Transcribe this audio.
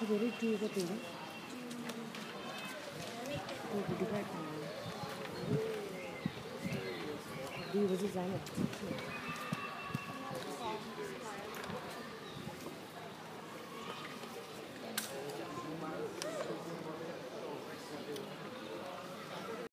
Very जाए